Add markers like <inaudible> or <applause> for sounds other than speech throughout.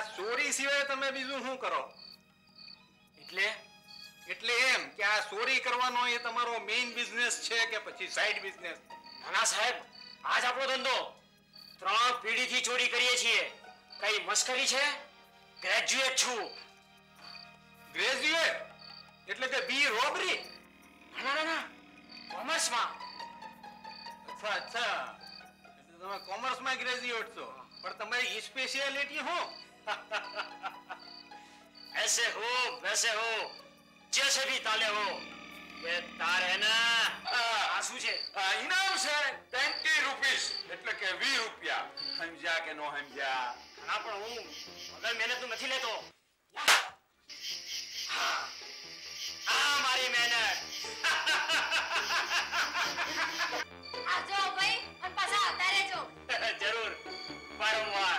ચોરી સિવાય તમે બીજું શું કરો? એટલે એટલે એમ કે આ ચોરી કરવાનો એ તમારો મેઇન બિઝનેસ છે કે પછી સાઈડ બિઝનેસ નાના સાહેબ આજ આપણો ધંધો. ત્રણ પેઢીથી ચોરી કરીએ છીએ. કઈ મસ્કરી છે? ગ્રેજ્યુએટ છું. ગ્રેજ્યુએટ એટલે કે બી રોબરી ના ના ના કોમર્સમાં અચ્છા અચ્છા. એટલે તમે કોમર્સમાં ગ્રેજ્યુએટ છો. પણ તમારી સ્પેશિયાલિટી શું? <laughs> ऐसे हो वैसे हो जैसे भी ताले हो ये तार है ना આ શું છે આ ઇનામ છે 20 રૂપીસ એટલે કે 20 રૂપિયા સમજ્યા કે નો સમજ્યા ના પણ હું વગર મહેનત નું નથી લેતો હા આ મારી મહેનત આવજો ભાઈ અને પાછા આવતા રહેજો જરૂર વારંવાર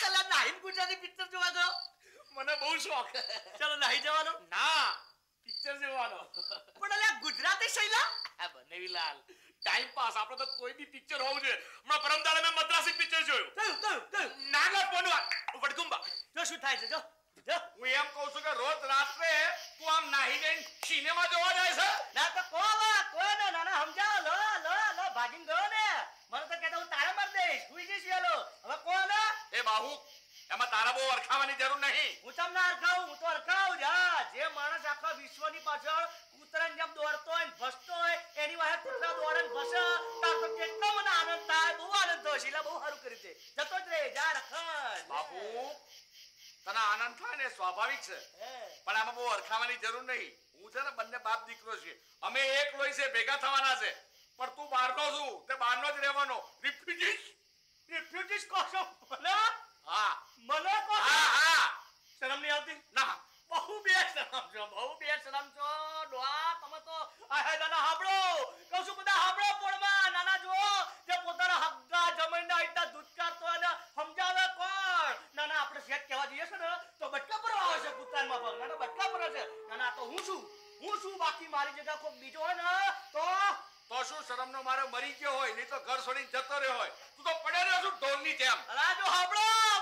ચલા નાહીન ગુજરાતી પિક્ચર જોવા ગયો? મને બહુ શોખ. ચલો નાહી જવાનો? ના. પિક્ચર જોવાનો. પણ અલ્યા ગુજરાતી શૈલા? આ બનેવીલાલ ટાઈમ પાસ આપણે તો કોઈ બી પિક્ચર હોવું જોઈએ. હમણાં પરમદાડે મેં મદ્રાસી પિક્ચર જોયું. કયું કયું કયું? નાગર પોનવા વડકુંબા જો શું થાય છે જો જો. હું એમ કહું છું કે રોજ રાત્રે તું આમ નાહી જઈને સિનેમા જોવા જાય છે? ના તો કોવા કોઈ ના ના સમજાવો. લો લો લો ભાગીને ગયો ને. મને તો કહેતા હું તારે માર દઈશ. વેલો હવે કોણ એ બાહુ એમાં તારા બહુ અરખાવાની જરૂર નહીં. હું તમને અરખાવું હું તો અરખાવું જ. જે માણસ આખા વિશ્વની પાછળ કૂતરાની જેમ દોડતો હોય ભસતો હોય એની વાહે કૂતરા દોડે ને ભસે તાર તો કેટલો મને આનંદ થાય બહુ આનંદ થયો છે બહુ સારું કરી છે જતો જ રે જા રખડ. બાપુ તને આનંદ થાય ને સ્વાભાવિક છે. પણ આમાં બહુ અરખાવાની જરૂર નહીં. હું છે ને બંને બાપ દીકરો છે અમે એક લોહી છે ભેગા થવાના છે. પણ તું બહારનો છું તે બહારનો જ રહેવાનો. રિફ્યુજીસ. રિફ્યુજીસ કહો છો મને? હા. મને કહો હા હા. શરમ નહીં આવતી? ના. બહુ બે શરમ છો બહુ બે શરમ છો. ડોહા તમે તો આહે નાના હાંભળો. કહું છું બધા હાંભળો પોળમાં. નાના જો જે પોતાના હગ્ગા જમીનના એટલા દૂધકારતો અને સમજાવે કોણ? નાના આપણે શેઠ કહેવા જઈએ છે ને તો બટકા પર આવે છે કૂતરામાં પગ નાના બટકા પર છે. નાના તો હું છું. હું છું બાકી મારી જગ્યા કોઈ બીજો હોય ને તો તો શું શરમનો મારે મરી ગયો હોય? નહીં તો ઘર છોડીને જતો રહ્યો હોય. તું તો પડ્યો રહ્યો છું ઢોલની જેમ. રાજો જો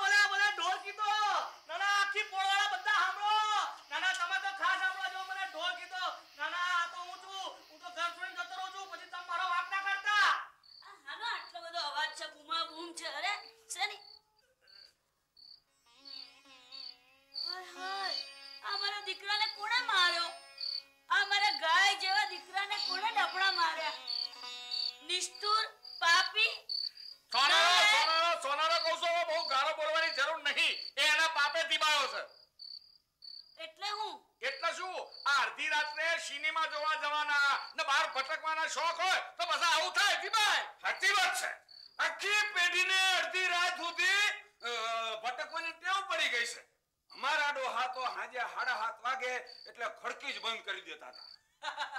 નિષ્ઠુર પાપી. સોનારા સોનારા સોનારા કહું છું બહુ ગાળો બોલવાની જરૂર નહીં. એ એના પાપે દીબાયો છે. એટલે હું? એટલે શું? આ અડધી રાત્રે સિનેમા જોવા જવાના ને બહાર ભટકવાના શોખ હોય તો બસ આવું થાય દીબાય સાચી વાત છે. આખી પેઢીને અડધી રાત સુધી ભટકવાની ટેવ પડી ગઈ છે. અમારા ડોહા તો હાજે હાડા હાથ વાગે એટલે ખડકી જ બંધ કરી દેતા હતા. <laughs>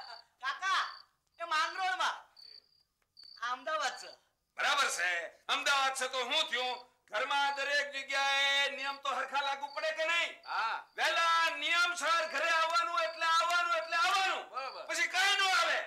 અમદાવાદ છે બરાબર છે. અમદાવાદ છે તો શું થયું. ઘરમાં દરેક જગ્યાએ નિયમ તો હરખા લાગુ પડે કે નહીં? હા. વેલા નિયમ સર ઘરે આવવાનું એટલે આવવાનું એટલે આવવાનું. પછી કાઈ નો આવે?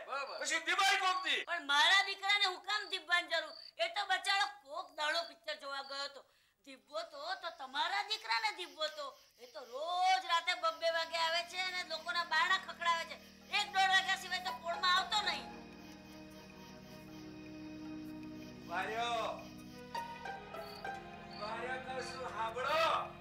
પછી દિવાળી કોકતી પણ મારા દીકરાને હું કામ દીબવાની જરૂર? એ તો બચારો કોક દાડો પિક્ચર જોવા ગયો તો દીબો તો તો તમારા દીકરાને દીબો તો. એ તો રોજ રાતે બબ્બે વાગે આવે છે અને લોકોના બારણા ખખડાવે છે. એક દોઢ વાગ્યા સિવાય તો પોળમાં આવતો નહીં. વાર્યો વાર્યો કશું હાબળો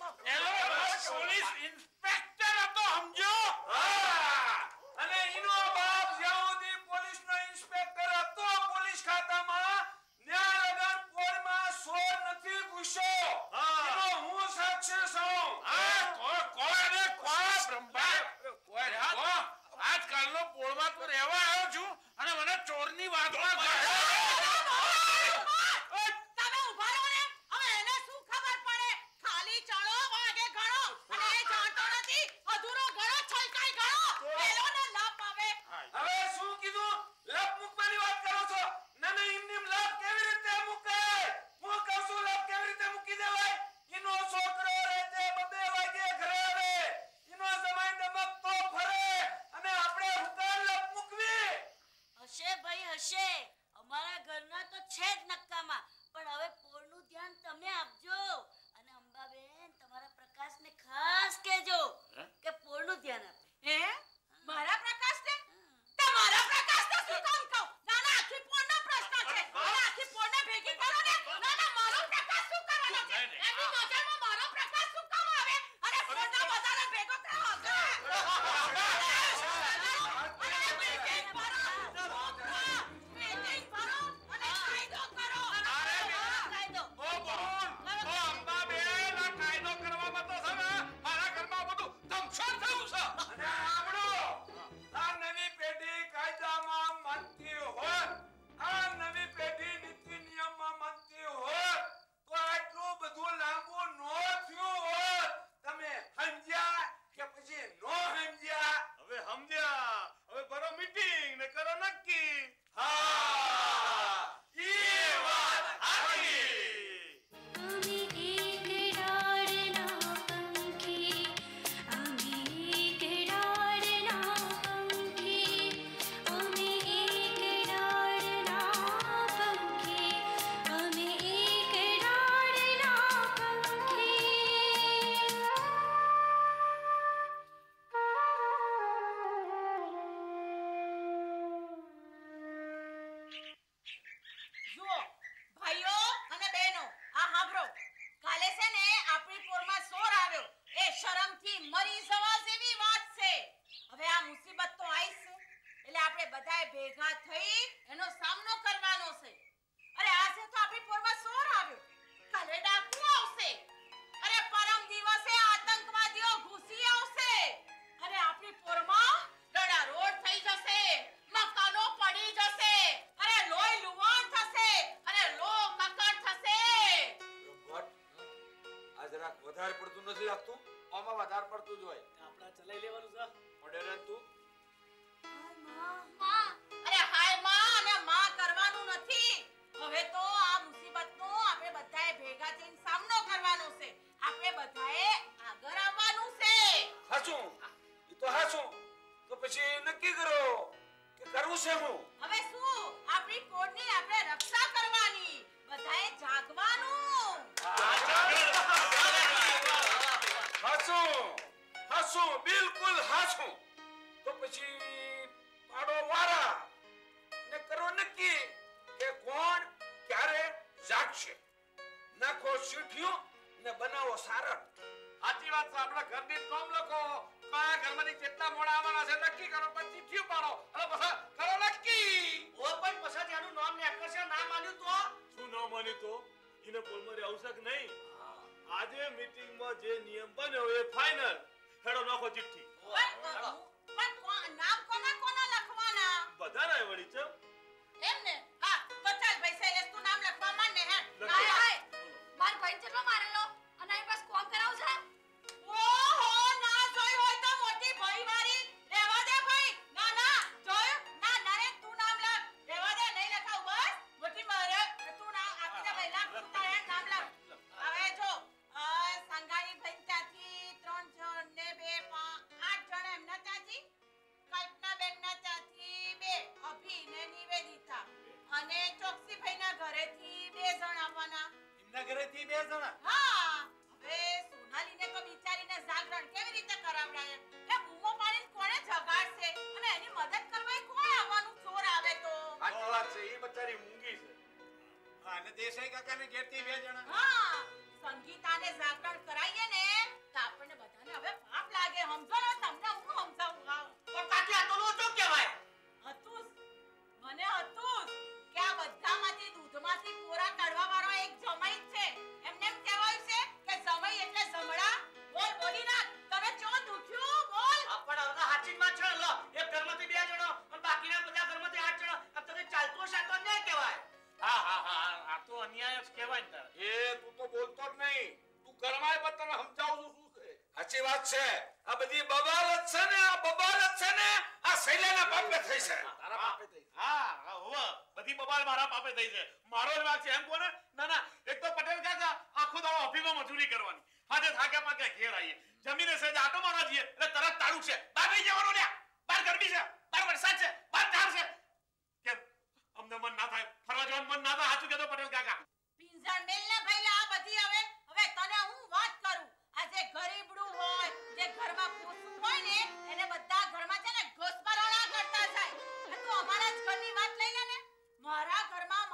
Hello, Musk in કે એને પોલમાં આવશે કે નહીં? આજે મીટિંગમાં જે નિયમ બન્યો એ ફાઇનલ હેડો, નાખો ચિઠ્ઠી. લખવાના બધાના વળી ચમ એમ ને હા તો ભાઈ શૈલેષ તું નામ લખવા માંડ ને હે. હાય હાય માર ભાઈ મારેલો? અને અહીં બસ કોમ કરાવ છે? બે જણ આવવાના? એમના ઘરેથી બે જણા? હા હવે સોનાલીને તો બિચારીને જાગરણ કેવી રીતે કરાવડાય કે બૂમો પાડીને કોણે જગાડશે? અને એની મદદ કરવા કોણ આવવાનું? ચોર આવે તો. સાચી વાત છે એ બચારી મૂંગી છે. હા, અને દેસાઈ કાકાને ઘેરથી બે જણા. હા સંગીતાને જાગરણ કરાઈએ ને તો આપણને બધાને હવે પાપ લાગે. સમજો ને તમને હું સમજાવું? પણ કાકી આ તો લોચો કહેવાય. હતું મને હતું જ કે આ બધામાંથી દૂધમાંથી પોરા કાઢવા વાળો એક જમાઈ છે. એમને એમ કહેવાયું છે કે જમાઈ એટલે જમડા બોલ બોલી નાખ તને ચો દુખ્યું બોલ. આપણ હવે હાચીનમાં છે લો એક ઘરમાંથી બે જણો અને બાકીના બધા ઘરમાંથી આઠ જણો. આ તને ચાલતો સાતો ન કહેવાય. હા હા હા આ તો અન્યાય જ કહેવાય ને એ તું તો બોલતો જ નહીં. તું કરમાય પણ તને સમજાવું છું શું છે. સાચી વાત છે. આ બધી બબાલત છે ને આ બબાલત છે ને આ શૈલાના પાપે થઈ છે. વાત કરું? આ ગરીબડું ઘરમાં પોસું હોય ને, એને બધા ઘરમાં છે ને ઘસબરોડા કરતા જાય. અમારા જ ઘરની વાત લઈ લે ને. મારા ઘરમાં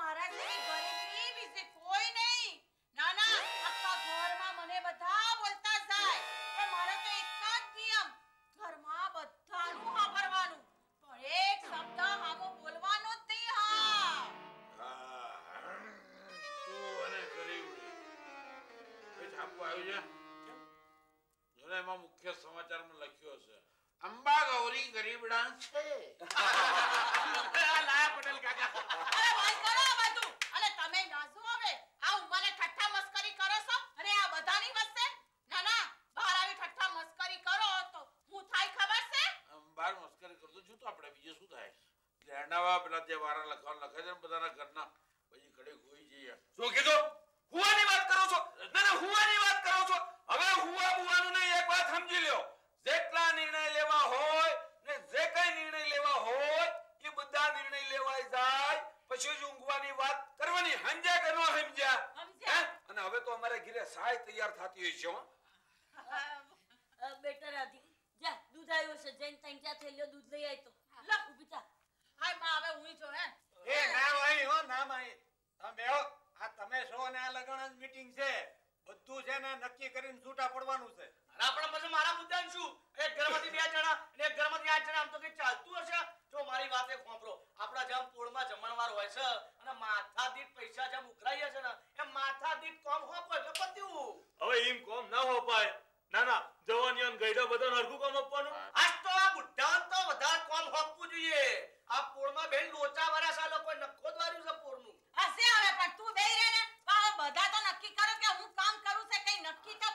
પડવાનું છે. આપણે પછી મારા મુદ્દાનું શું? એક ઘરમાંથી બે જણા અને એક ઘરમાંથી આઠ જણા આમ તો કઈ ચાલતું હશે? જો મારી વાત એક સાંભળો. આપણા જેમ પોળમાં જમણવાર હોય છે અને માથા દીઠ પૈસા જેમ ઉઘરાઈએ છે ને એમ માથા દીઠ કોમ હોપો એટલે પત્યું. હવે એમ કોમ ના હોપાય. ના ના જવાની અને ગઈડો બધા હરખું કોમ આપવાનું આજ તો આ બુઢ્ઢાને તો વધારે કોમ હોપવું જોઈએ. આ પોળમાં બેન લોચા વાળા લોકો નખો દ્વાર્યું છે પોળનું હશે હવે પણ તું બેહી રહે ને પણ હવે બધા તો નક્કી કરો કે હું કામ કરું છે કઈ નક્કી તો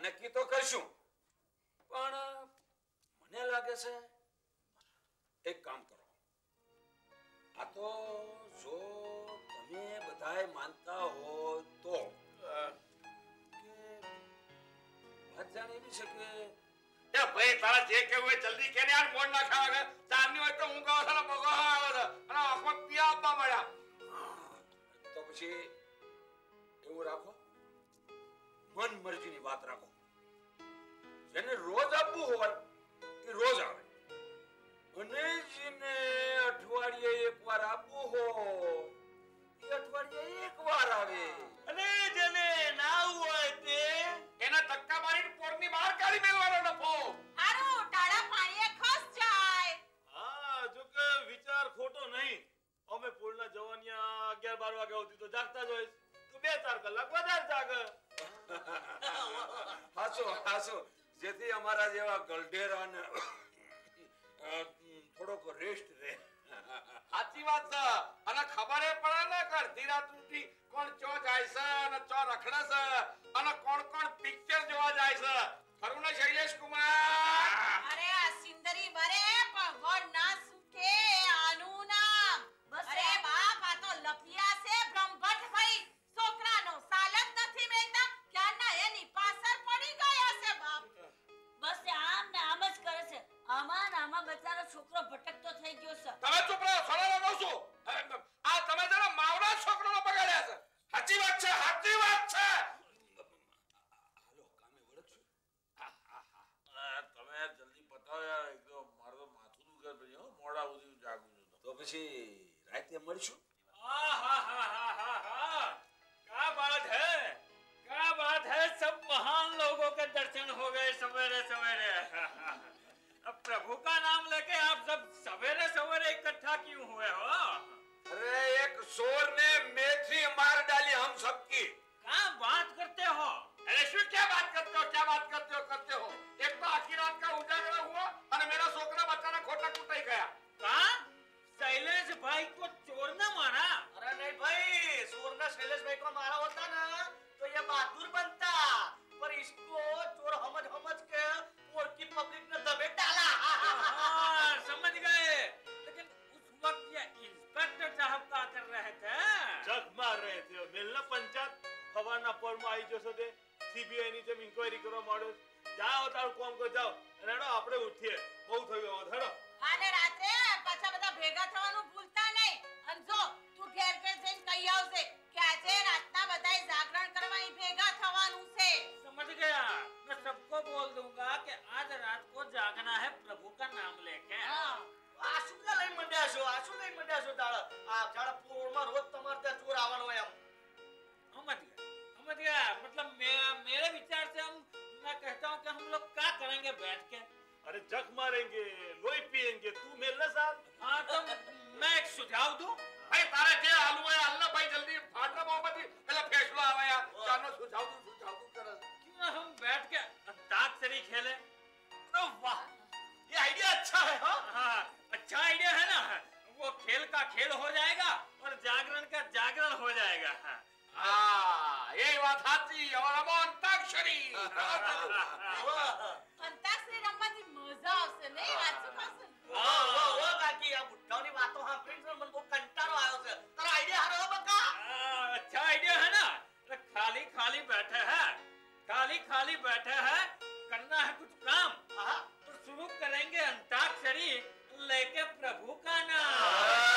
નક્કી તો કરશું. પણ મને લાગે છે એક કામ કરો. આ તો જો તમે બધાય માનતા હો તો. કે વાત જાણે એવી છે કે ભાઈ તારા જે કેવું હોય જલ્દી કે ને યાર મોડ ના ખાવા કે ચારની હોય તો હું કહો સારા ભગવા બગો આવે અને આંખમાં પિયા આપવા મળ્યા. તો પછી એવું રાખો. મન મરજીની વાત રાખો. જેને રોજ આપવું હોય એ રોજ આવે. અને જેને અઠવાડિયે એકવાર આપવું હોય એ અઠવાડિયે એકવાર આવે. અને જેને ના હોય તે એના ધક્કા મારીને પોરની બહાર કાઢી મેળવાનો નફો હારું ટાળા પાણીએ ખસ જાય. હા જો કે વિચાર ખોટો નહીં. અમે પૂર્ણ જવાનિયા અગિયાર બાર વાગ્યા સુધી તો જાગતા જ હોય તું બે ચાર કલાક વધારે જાગે. હાસો હાસો જેથી અમારા જેવા ગલઢેરાને અ, થોડોક રેસ્ટ રહે. સાચી વાત છે. અને ખબર એ પડે ને કે અડધી રાત ઉઠી કોણ ચો જાય છે અને ચો રખડે છે અને કોણ કોણ પિક્ચર જોવા જાય છે. ખરું ને શૈલેશ કુમાર हो गए सवेरे सवेरे। अब प्रभु का नाम लेके आप सब सवेरे सवेरे इकट्ठा क्यों हुए हो? अरे एक शोर ने मेथी मार डाली हम सबकी। क्या बात करते हो? अरे શું क्या बात करते हो? क्या बात करते हो? करते हो? एक तो आखिर रात का उजागरा हुआ और मेरा छोकरा बचाना खोटा कुटाई गया। कहा? शैलेश भाई को चोर न मारा। अरे नहीं भाई सूरना शैलेश भाई को मारा होता ना तो ये बहादुर बनता। पर इसको चोर समझ समझ के और की पब्लिक ने दबे डाला हाँ, समझ गए लेकिन उस वक्त ये इंस्पेक्टर साहब क्या कर रहे थे જગ માર રહે છે મેલના પંચાયત સવારના પોરમાં આવી જશો તે સીબીઆઈ ની જેમ ઇન્ક્વાયરી કરવા માંડ્યો જાઓ તારું કામ કર જાઓ રેડો આપણે ઉઠીએ બહુ થયું હવે હેડો અને રાત્રે પાછા બધા ભેગા થવાનું ભૂલતા નહીં અને જો તું ઘેર ઘેર જઈને કહી આવજે કે આજે રાતના બધાએ જાગરણ કરવા અહીં ભેગા થવાનું છે समझ गया मैं सबको बोल दूंगा कि आज रात को जागना है प्रभु का नाम लेके આ શું કા લઈને મંડ્યા છો આ શું લઈને મંડ્યા છો તાળ આ જાણે પૂરમાં રોજ તમારે ત્યાં ચોર આવવાનો હોય એમ समझ गया समझ गया मतलब मैं मेरे विचार से हम मैं कहता हूँ कि हम लोग क्या करेंगे बैठ के अरे जग मारेंगे लोही पिएंगे तू मेलना साथ हाँ तो मैं एक सुझाव दूं ભાઈ તારે જે હાલવું હોય હાલ ને ભાઈ જલ્દી ફાટલા બાબતથી એટલે ફેસલો આવે યાર ચાનો સુઝાવ દઉં સુઝાવ हम बैठ के अंताक्षरी खेले। तो वाह ये आइडिया अच्छा है हाँ? हाँ अच्छा आइडिया है ना? वो खेल का खेल हो जाएगा और जागरण का जागरण हो जाएगा। हाँ।, हाँ यही बात हाथी और अब अंताक्षरी। <laughs> अंताक्षरी रम्मा जी मज़ा आवसे नहीं? हाँ। वाचू पासन वाह वाह वाह काकी अब उठावनी बातों हाँ फ्रेंड्स में मन को कंटारो आयो से। तेरा आइडिया हरो बका? अच्छा आइडिया है ना? अच्छा खाली खाली बैठे हैं। खाली खाली बैठे हैं करना है कुछ काम આહા तो शुरू करेंगे अंताक्षरी लेके प्रभु का नाम